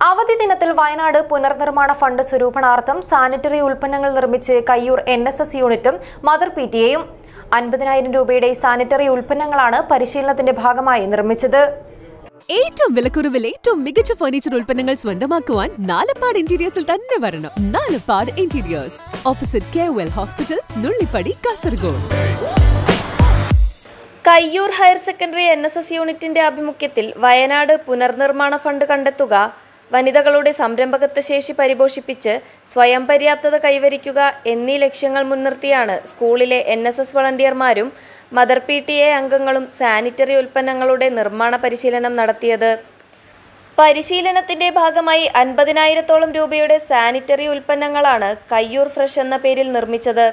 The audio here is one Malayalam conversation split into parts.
അവധി ദിനത്തിൽ വയനാട് പുനർനിർമ്മാണ ഫണ്ട് സ്വരൂപണാർത്ഥം സാനിറ്ററി ഉൽപ്പന്നങ്ങൾ നിർമ്മിച്ച് കയ്യൂർ എൻ എസ് എസ് യൂണിറ്റും മദർ പി ടി എയും അൻപതിനായിരം രൂപയുടെ സാനിറ്ററി ഉൽപ്പന്നങ്ങളാണ് പരിശീലനത്തിന്റെ ഭാഗമായി നിർമ്മിച്ചത്. ഏറ്റവും വിലക്കുറവിൽ ഏറ്റവും മികച്ച ഫർണിച്ചർ ഉൽപ്പന്നങ്ങൾ സ്വന്തമാക്കുവാൻ നാലപ്പാട് ഇന്റീരിയേഴ്സിൽ തന്നെ വരണം. Nalappad interiors opposite K well hospital Nullippady Kasaragod. Kayyur higher secondary N S S യൂണിറ്റിന്റെ ആഭിമുഖ്യത്തിൽ വയനാട് പുനർനിർമ്മാണ ഫണ്ട് കണ്ടെത്തുക വനിതകളുടെ സംരംഭകത്വ ശേഷി പരിപോഷിപ്പിച്ച് സ്വയം പര്യാപ്തത കൈവരിക്കുക എന്നീ ലക്ഷ്യങ്ങൾ മുൻനിർത്തിയാണ് സ്കൂളിലെ എൻ എസ് എസ് വളണ്ടിയർമാരും മദർ പി ടി എ അംഗങ്ങളും സാനിറ്ററി ഉൽപ്പന്നങ്ങളുടെ നിർമ്മാണ പരിശീലനം നടത്തിയത്. പരിശീലനത്തിന്റെ ഭാഗമായി അൻപതിനായിരത്തോളം രൂപയുടെ സാനിറ്ററി ഉൽപ്പന്നങ്ങളാണ് കയ്യൂർ ഫ്രഷ് എന്ന പേരിൽ നിർമ്മിച്ചത്.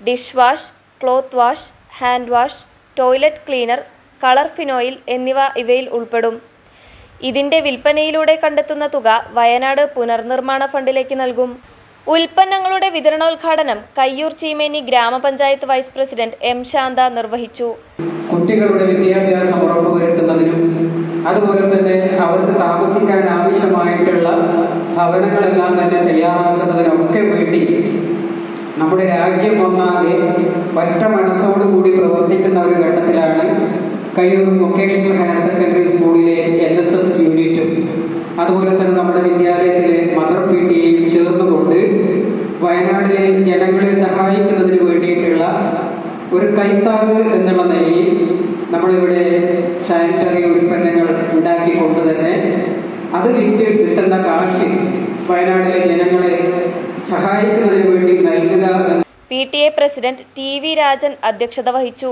Dish wash cloth wash hand wash toilet cleaner colour phenyl എന്നിവ ഇവയിൽ ഉൾപ്പെടും. ഇതിന്റെ വിൽപ്പനയിലൂടെ കണ്ടെത്തുന്ന തുക വയനാട് പുനർനിർമ്മാണ ഫണ്ടിലേക്ക് നൽകും. ഉൽപ്പന്നങ്ങളുടെ വിതരണോദ്ഘാടനം കയ്യൂർ ചീമേനി ഗ്രാമപഞ്ചായത്ത് വൈസ് പ്രസിഡന്റ് എം ശാന്ത നിർവഹിച്ചു. കുട്ടികളുടെ വിദ്യാഭ്യാസം ഉറപ്പുവരുത്തുന്നതിനും അതുപോലെ തന്നെ അവർക്ക് താമസിക്കാൻ ആവശ്യമായിട്ടുള്ള ഭവനങ്ങളെല്ലാം തന്നെ തയ്യാറാക്കുന്നതിനൊക്കെ വേണ്ടി നമ്മുടെ രാജ്യം ഒന്നാകെ ഒറ്റ മനസ്സോടുകൂടി പ്രവർത്തിക്കുന്ന ഒരു ഘട്ടത്തിലാണ് കയ്യൂർ വൊക്കേഷണൽ ഹയർ സെക്കൻഡറി സ്കൂളിലെ എൻ എസ് എസ് യൂണിറ്റും അതുപോലെ തന്നെ നമ്മുടെ വിദ്യാലയത്തിലെ മദർ പി ടിയും ചേർന്നുകൊണ്ട് വയനാട്ടിലെ ജനങ്ങളെ സഹായിക്കുന്നതിന് വേണ്ടിയിട്ടുള്ള ഒരു കൈത്താങ് എന്നുള്ള നിലയിൽ നമ്മളിവിടെ സാനിറ്ററി ഉൽപ്പന്നങ്ങൾ ഉണ്ടാക്കിക്കൊണ്ട് തന്നെ അത് വിറ്റ് കിട്ടുന്ന കാശ് വയനാട്ടിലെ ജനങ്ങളെ സഹായിക്കുന്നതിന് വേണ്ടി നൽകുക P T A president T V Rajan അധ്യക്ഷത വഹിച്ചു.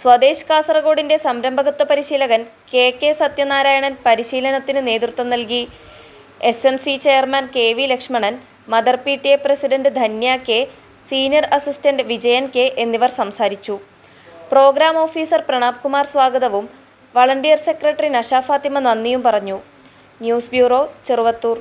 സ്വദേശ് കാസർഗോഡിന്റെ സംരംഭകത്വ പരിശീലകൻ കെ കെ സത്യനാരായണൻ പരിശീലനത്തിന് നേതൃത്വം നൽകി. S M C chairman K V Lakshmanan mother P T A president Dhanya K senior assistant Vijayan K എന്നിവർ സംസാരിച്ചു. പ്രോഗ്രാം ഓഫീസർ പ്രണാബ് കുമാർ സ്വാഗതവും വളണ്ടിയർ സെക്രട്ടറി നഷ ഫാത്തിമ നന്ദിയും പറഞ്ഞു. News bureau Cheruvathur.